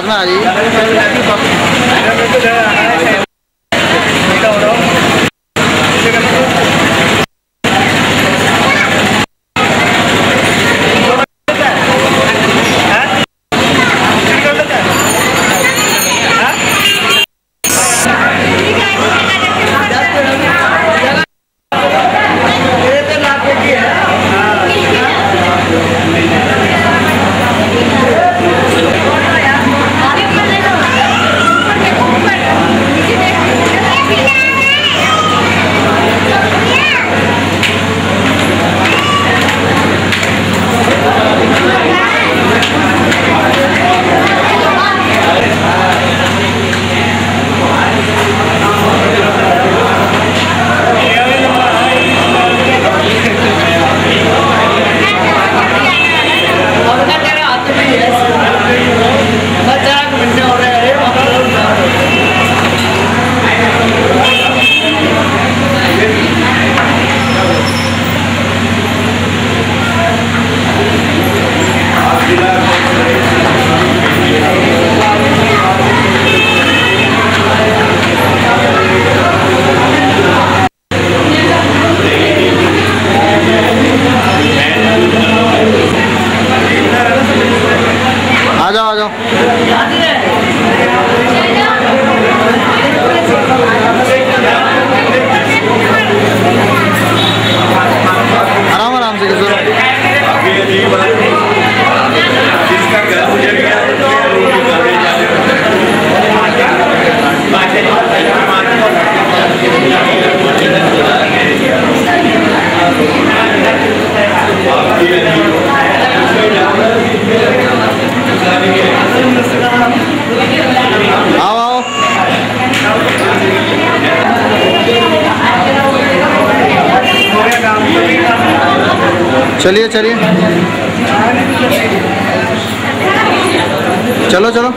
साथ में आ जाइए चलिए चलिए। चलो चलो।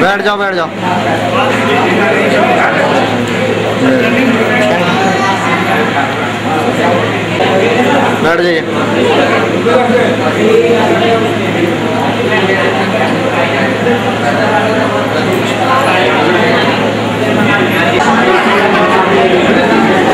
बैठ जाओ बैठ जाओ। बैठ जाइए। Thank you.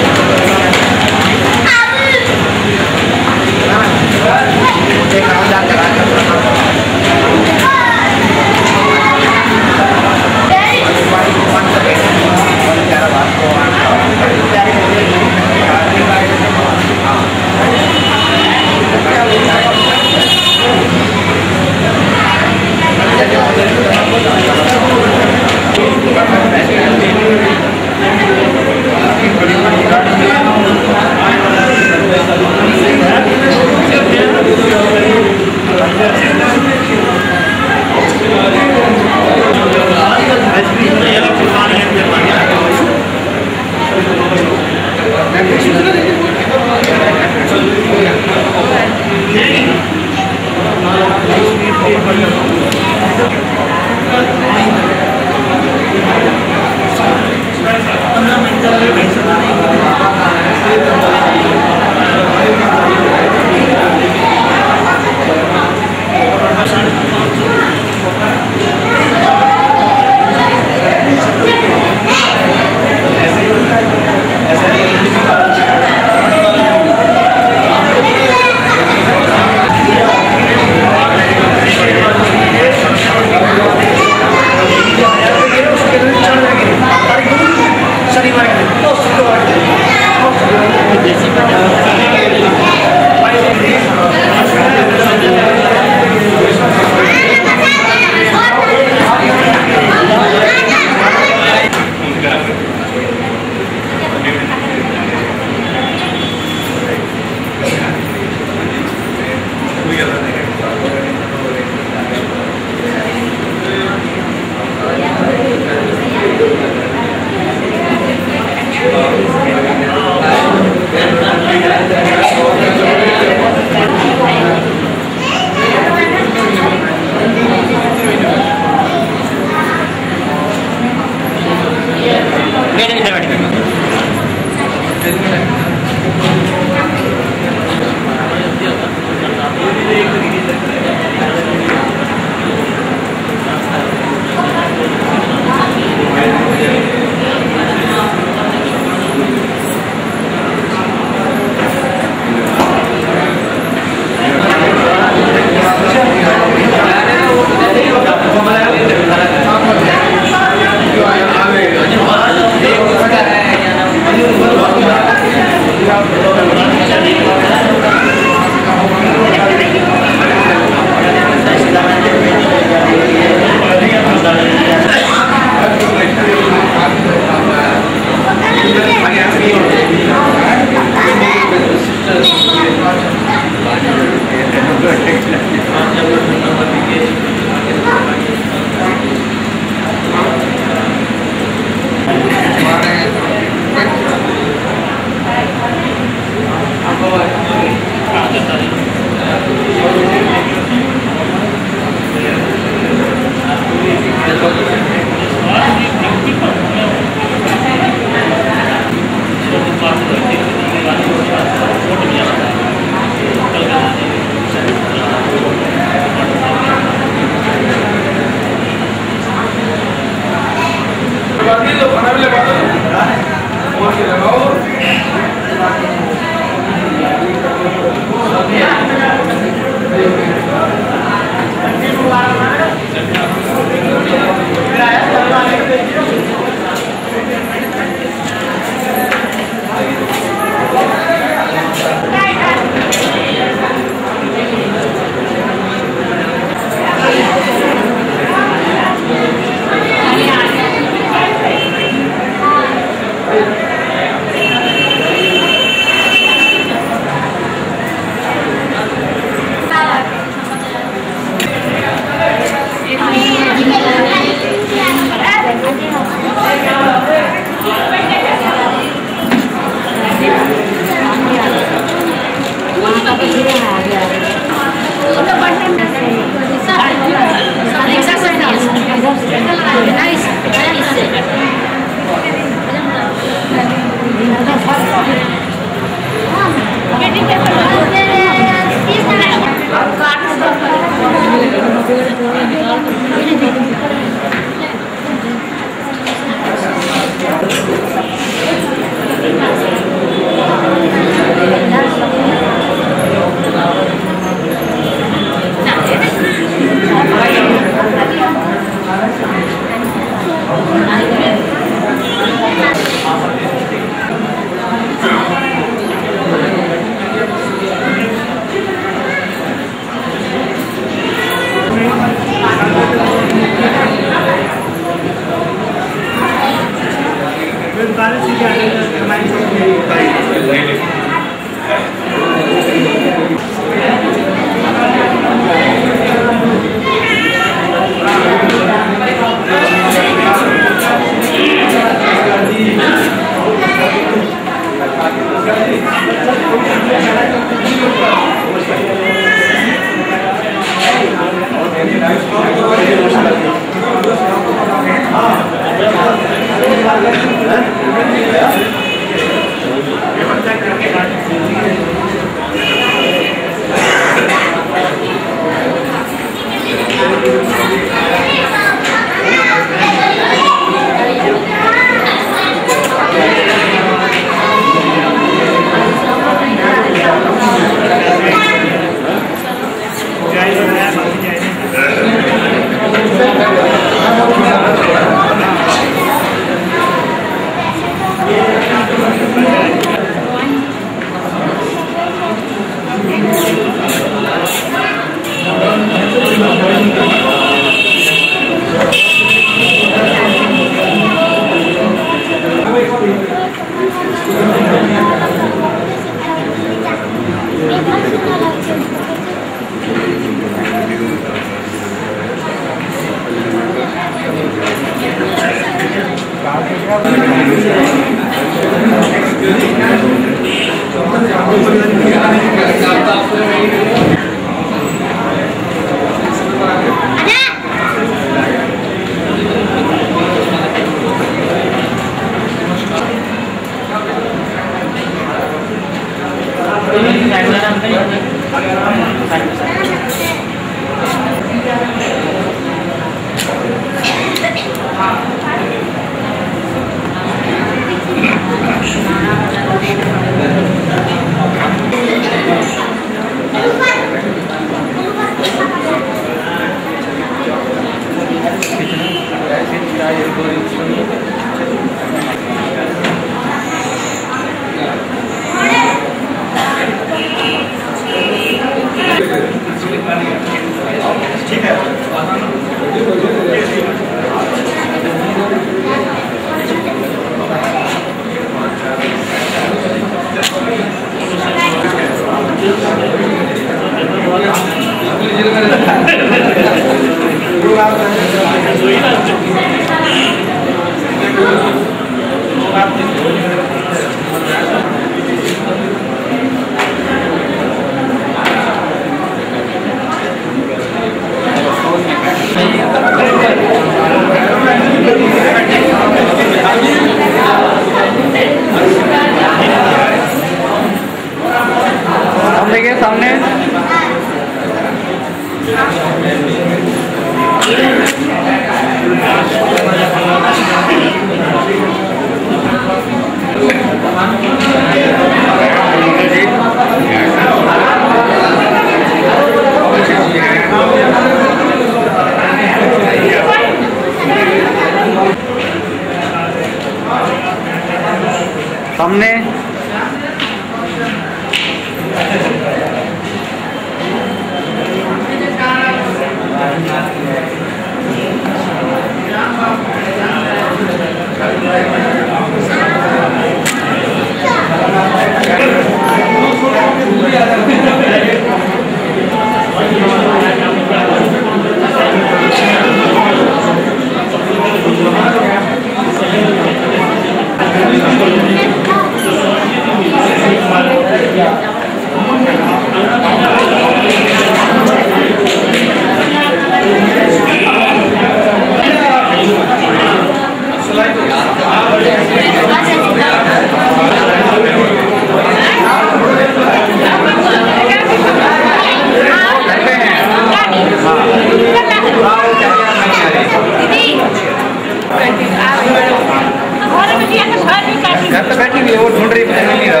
घर पे बैठी हुई है वो ढूंढ रही है नहीं रहा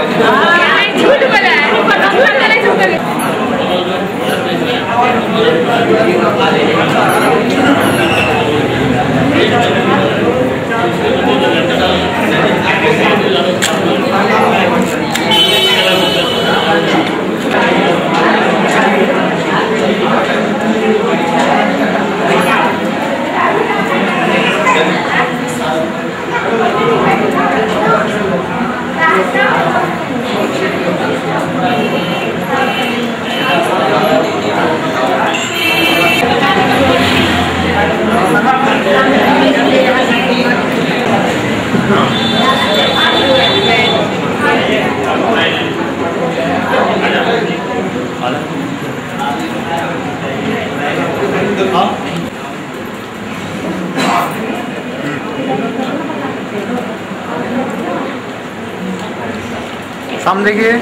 झूठ बोला है सामने देखिए।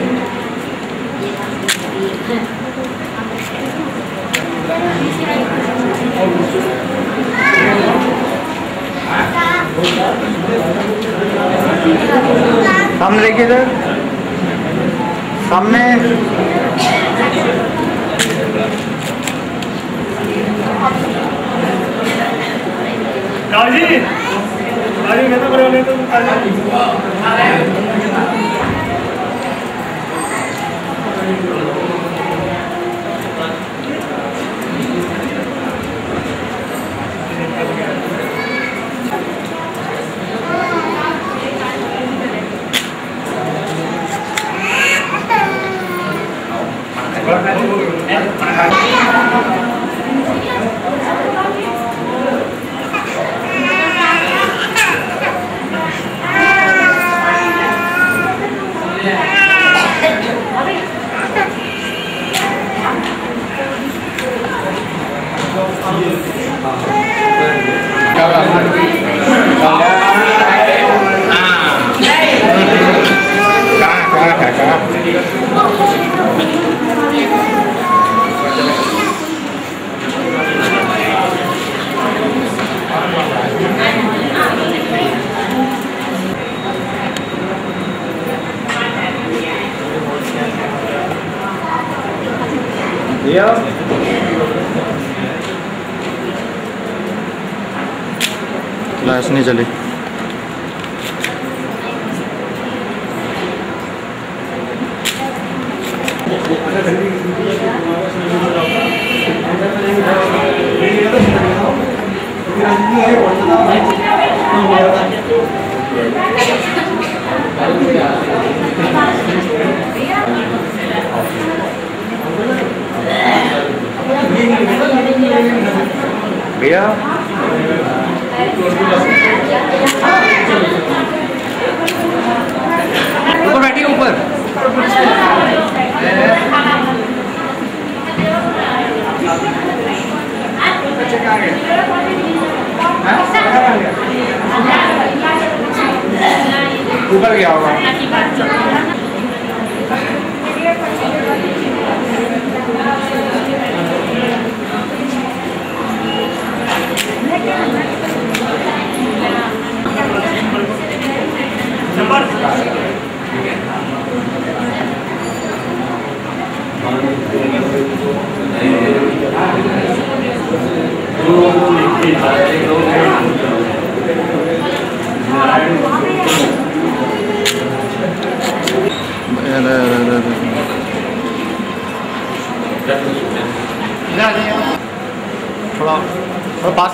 सामने देखिए इधर। सामने। काजी काजी मैं तो नहीं तो काजी भैया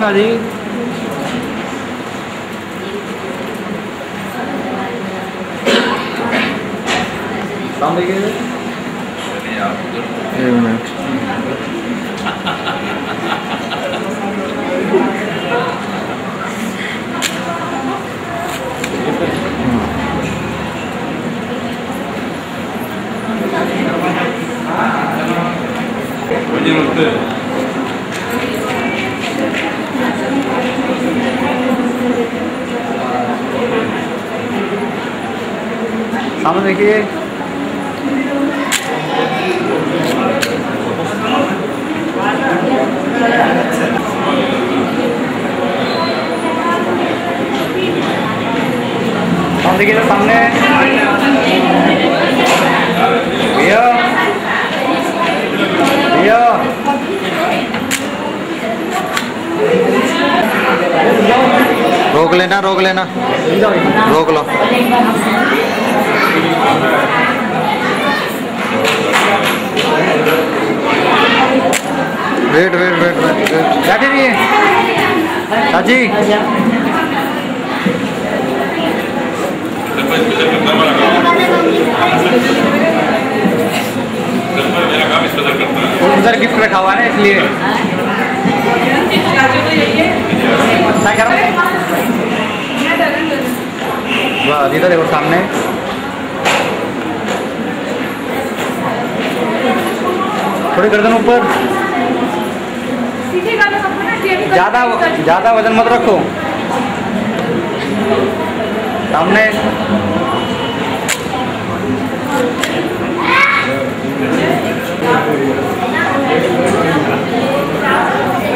farei लेना। रोक लो। वेट वेट वेट वेट क्या कह है? चाची? उधर गिफ्ट रखा हुआ है इसलिए। क्या कर इधर देखो सामने। थोड़ी गर्दन ऊपर। ज़्यादा ज़्यादा वज़न मत रखो। सामने।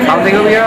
सामने देखो भैया।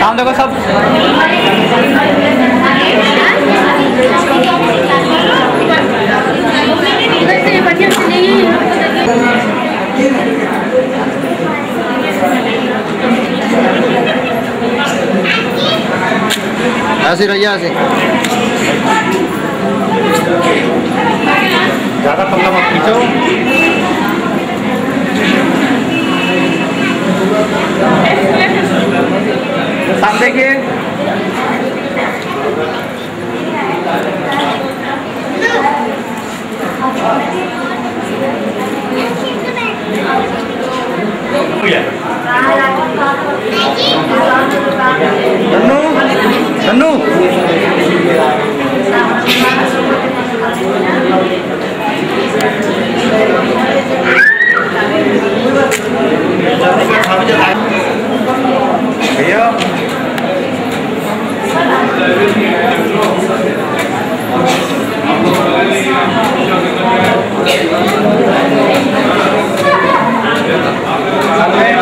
करिए भैया साम देखो सब वैसे बढ़िया से नहीं ऐसे रहिए ऐसे ज़्यादा पतला मत खींचो सामने देखिए तन्नू तन्नू Amen.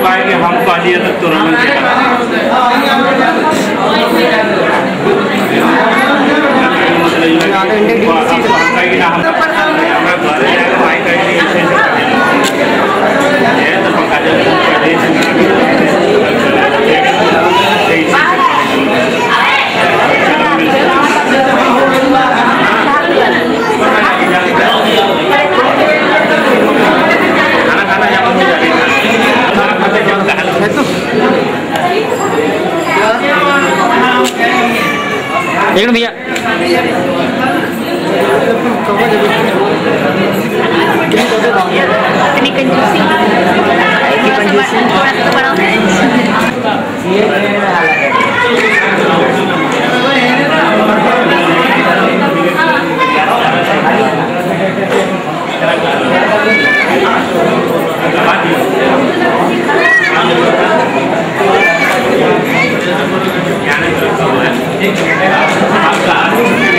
हमरा कोनो पाए कि हम कहलिए तो खाना एक भैया। इतनी कंजूसी थोड़ा सा बड़ा होता है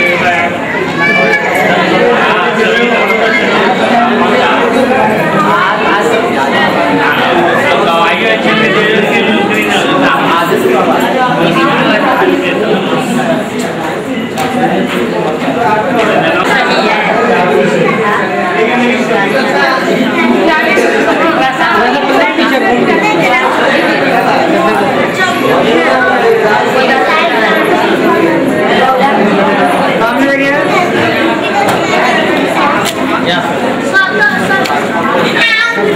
दवाई अच्छे से दे देंगे सामने लगे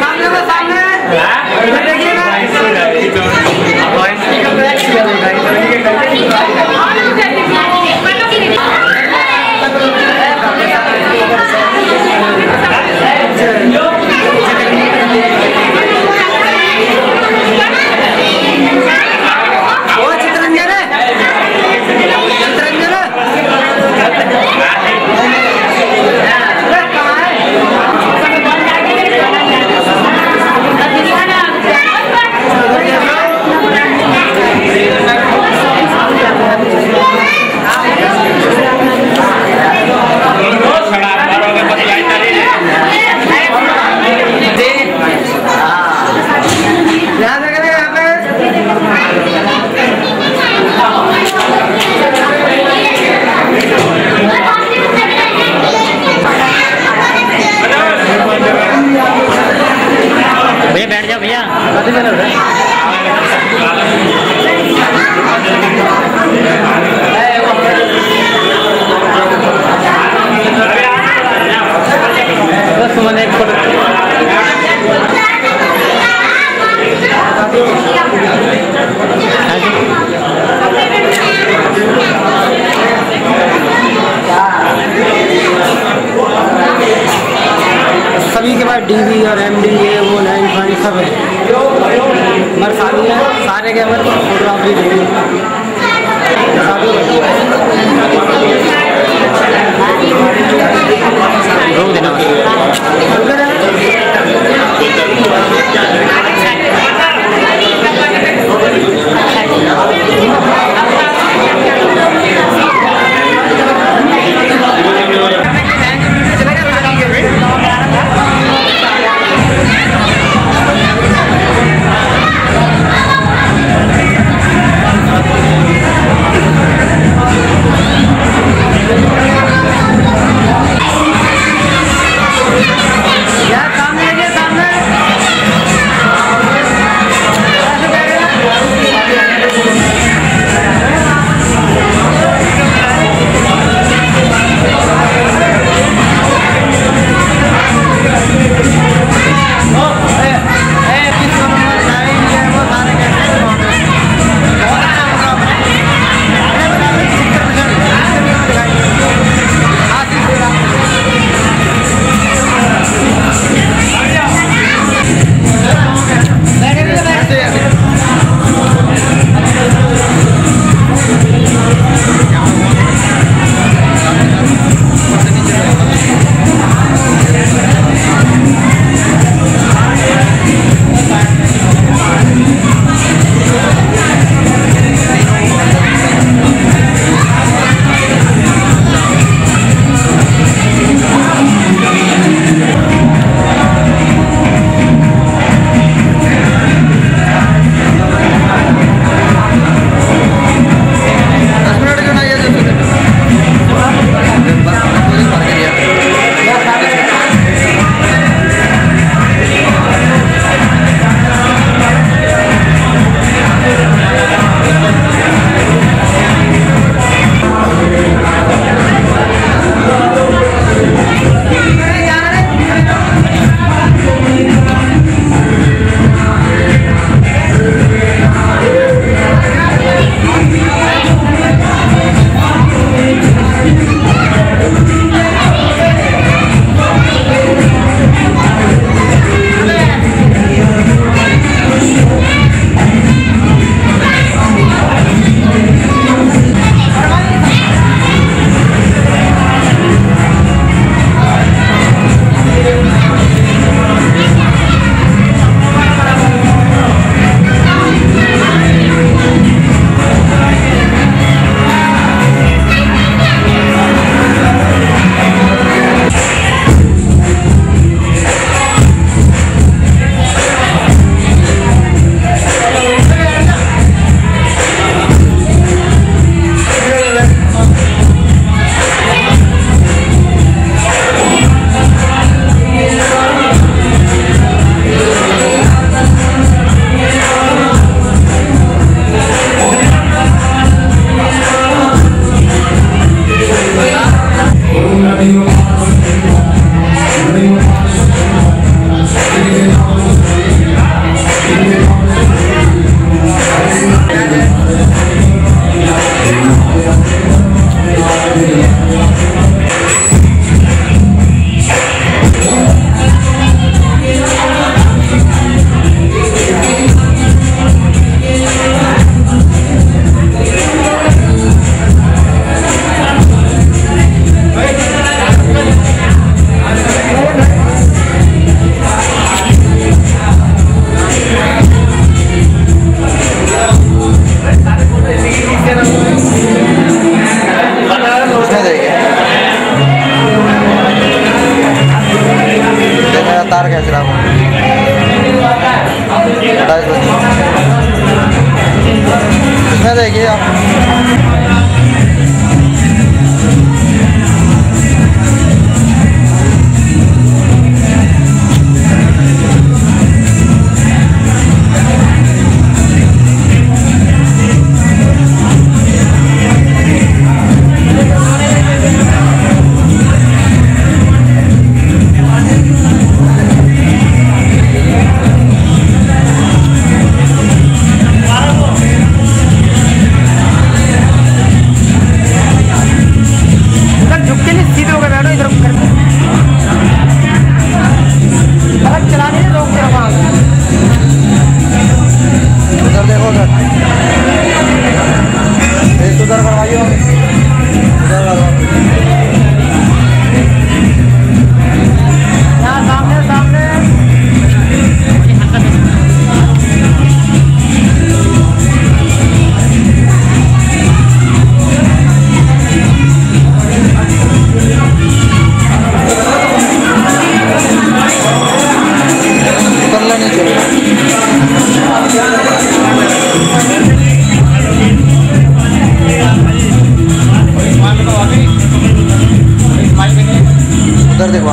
सामने में सामने इधर देखिएगा वो भैया बस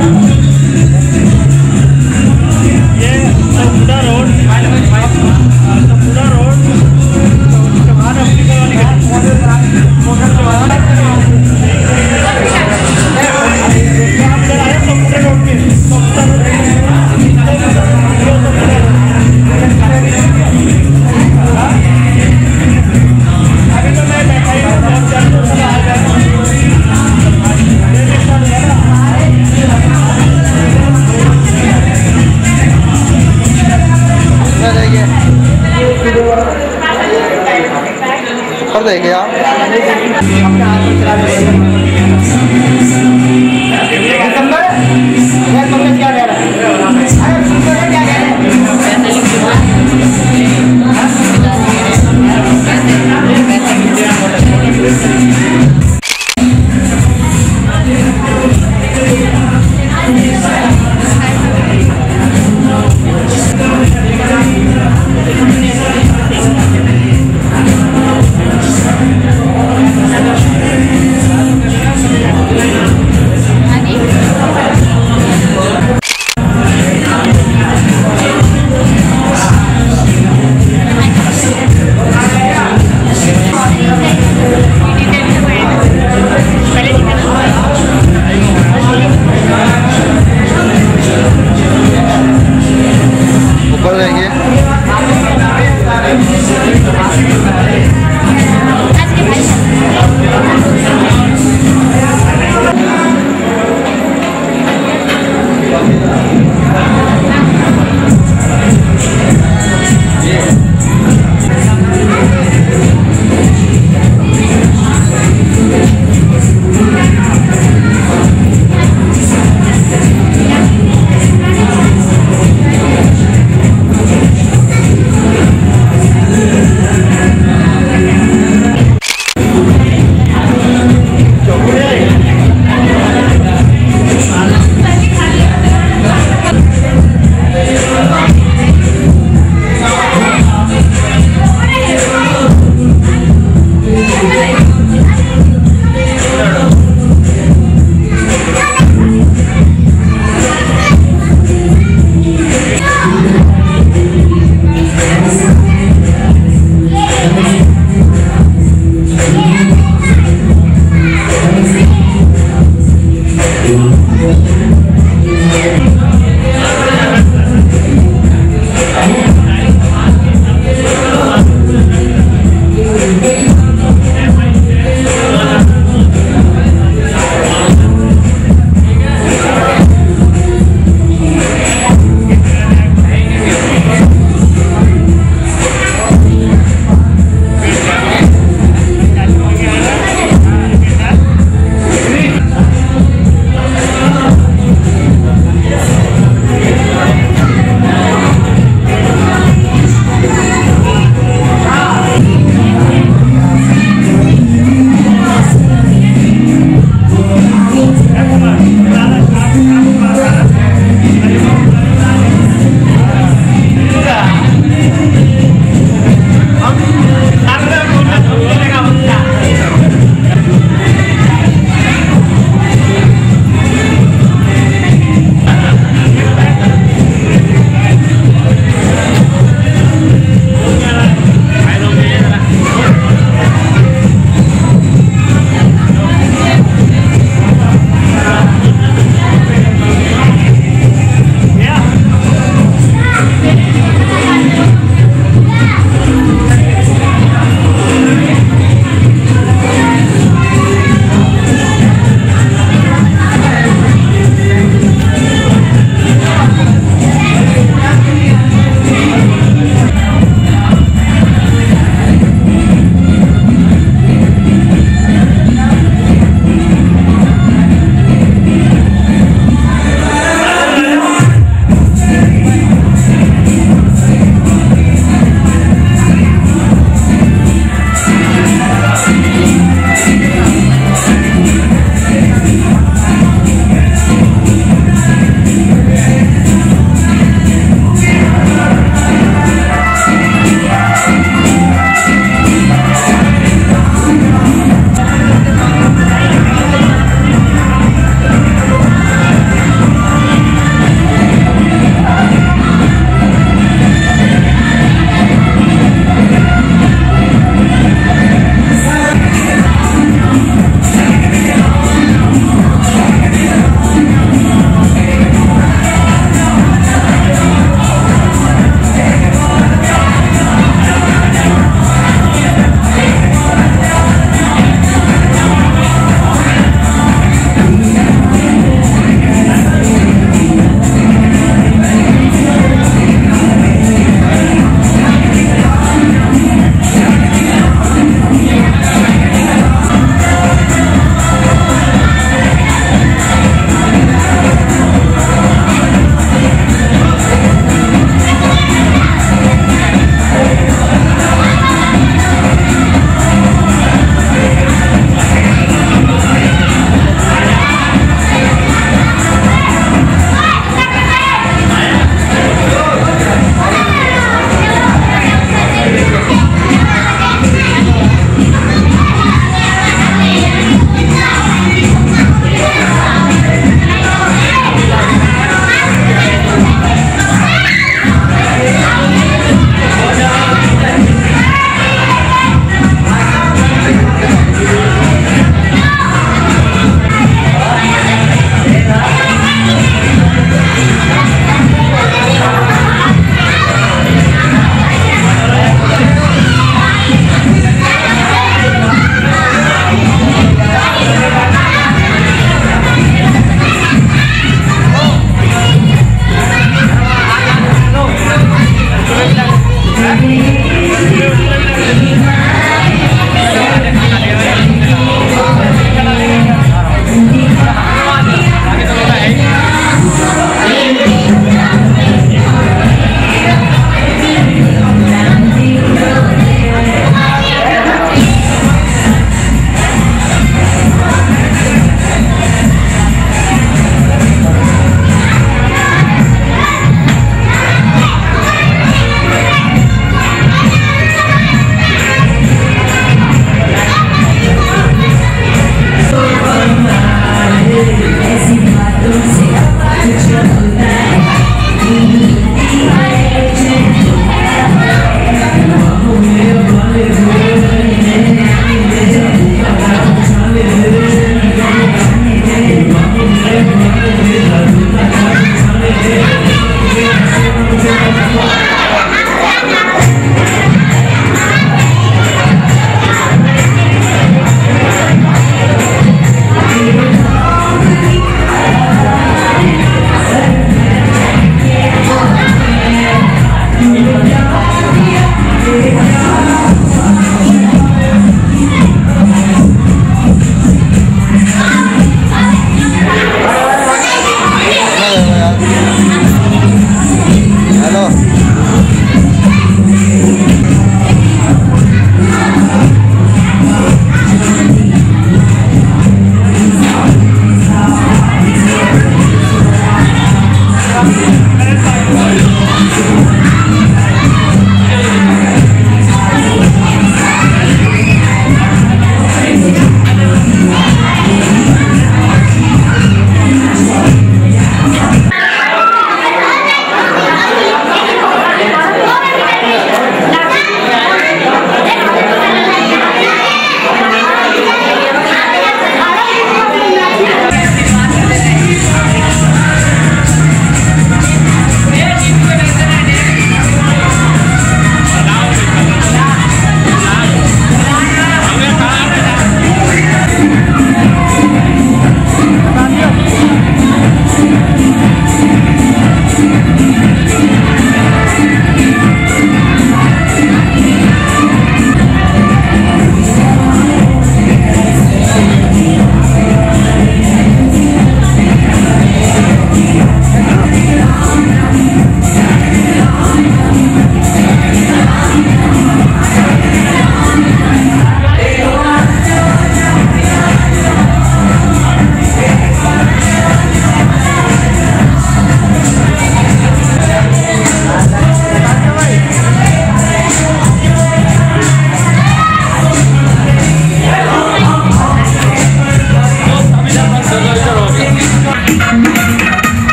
उधर देखो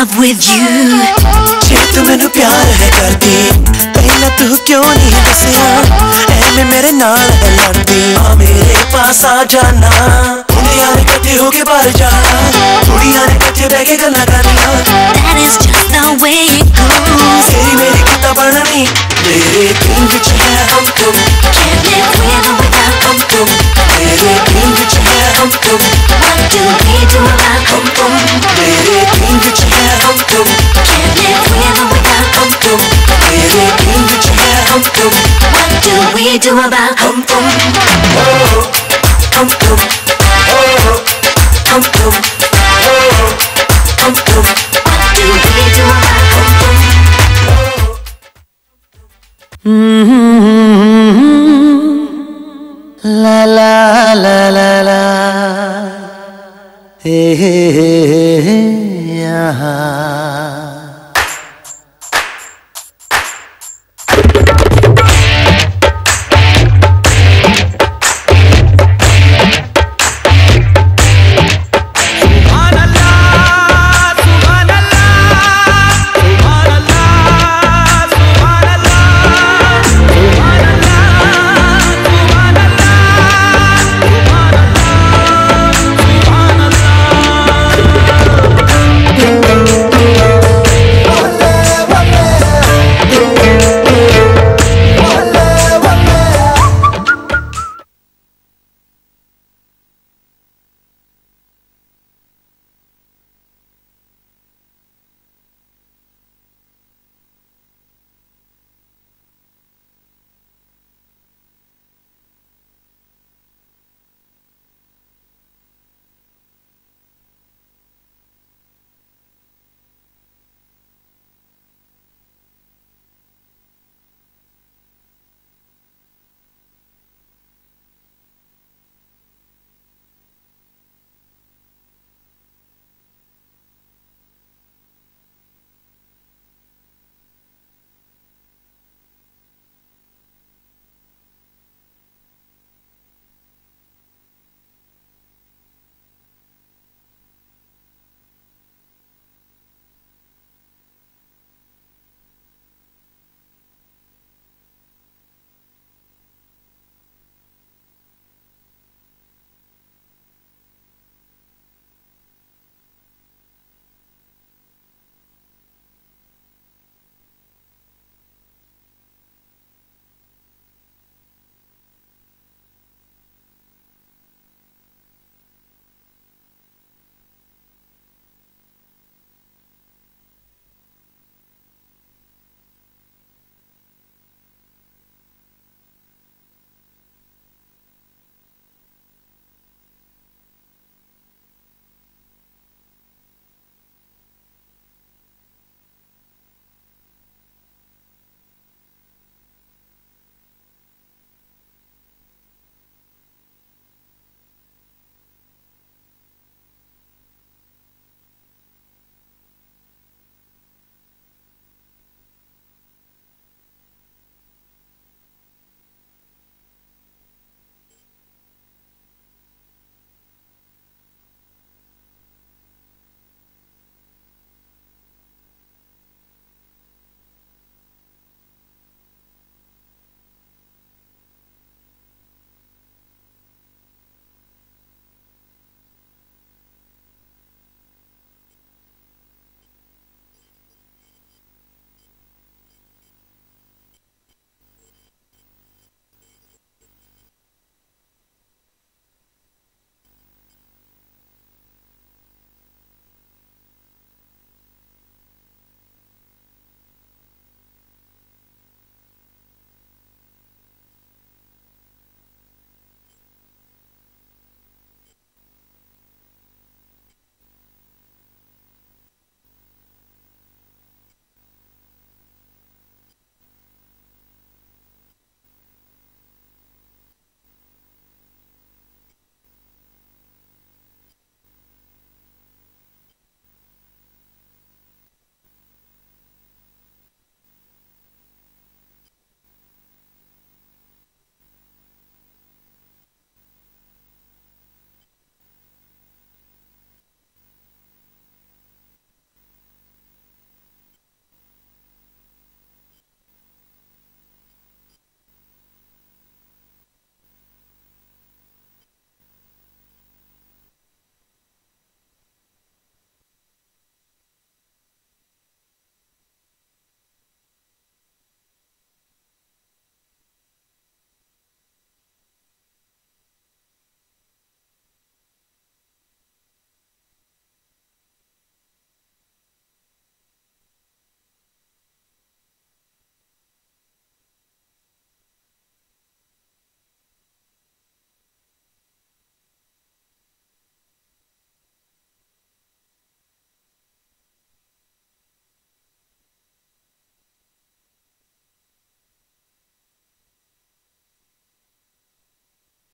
love with you. ਜੇ ਤੂੰ ਮੈਨੂੰ ਪਿਆਰ ਹੈ ਕਰਦੀ ਪਹਿਲਾਂ ਤੂੰ ਕਿਉਂ ਨਹੀਂ ਦੱਸਿਆ ਐਵੇਂ ਮੇਰੇ ਨਾਲ ਹੈ ਲੜਦੀ ਆ ਮੇਰੇ ਪਾਸ ਆ ਜਾਣਾ ਮੁੰਡਿਆਂ ਨੇ ਇਕੱਠੇ ਹੋ ਕੇ ਬਾਹਰ ਜਾਣਾ ਕੁੜੀਆਂ ਨੇ ਇਕੱਠੇ ਬਹਿ ਕੇ ਗੱਲਾਂ ਕਰਨੀਆਂ That is just the way it goes. ਤੇਰੀ ਮੇਰੀ ਕਿਤਾਬ ਪੜ੍ਹਨੀ ਮੇਰੇ ਦਿਲ ਵਿੱਚ ਹੈ ਹਮ ਤੁਮ Can't live with or without ਹਮ ਤੁਮ Để tim với chị nghe không cùng Đừng đi đâu mà ta không cùng Để tim với chị nghe không cùng Can't live without without không cùng Để tim với chị nghe không cùng What do we do about không cùng oh, Không cùng oh, Không cùng oh, Không cùng What do we do about không cùng Mm-hmm. La la la la la. Hey, hey, hey, hey, yeah.